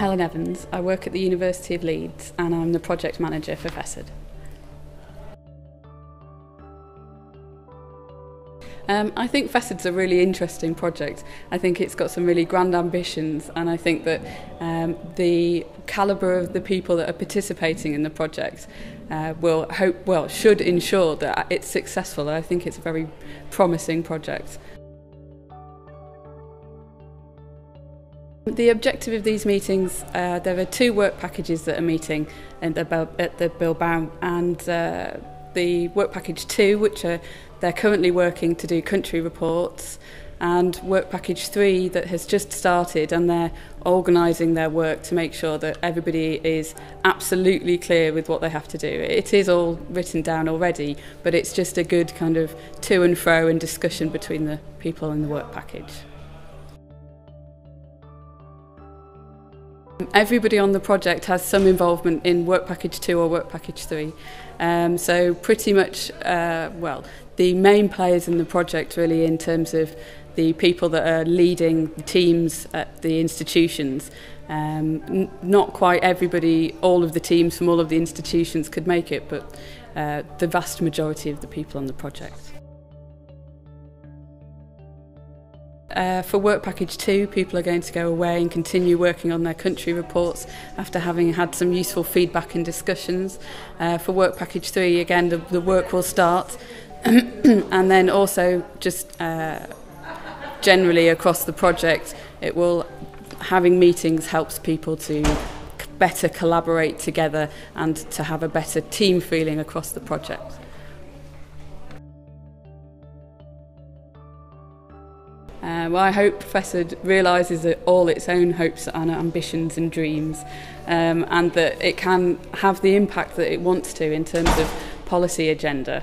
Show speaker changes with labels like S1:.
S1: Helen Evans. I work at the University of Leeds and I'm the project manager for FESID. Um, I think FESID's a really interesting project. I think it's got some really grand ambitions and I think that um, the calibre of the people that are participating in the project uh, will hope, well, should ensure that it's successful. I think it's a very promising project. The objective of these meetings, uh, there are two work packages that are meeting in the, Bil at the Bilbao and uh, the work package two, which are they're currently working to do country reports, and work package three that has just started and they're organising their work to make sure that everybody is absolutely clear with what they have to do. It is all written down already, but it's just a good kind of to and fro and discussion between the people in the work package. Everybody on the project has some involvement in Work Package 2 or Work Package 3. Um, so pretty much, uh, well, the main players in the project really in terms of the people that are leading the teams at the institutions. Um, not quite everybody, all of the teams from all of the institutions could make it, but uh, the vast majority of the people on the project. Uh, for Work Package 2, people are going to go away and continue working on their country reports after having had some useful feedback and discussions. Uh, for Work Package 3, again, the, the work will start. and then also, just uh, generally across the project, it will having meetings helps people to better collaborate together and to have a better team feeling across the project. Uh, well, I hope Professor realises that all its own hopes and ambitions and dreams, um, and that it can have the impact that it wants to in terms of policy agenda.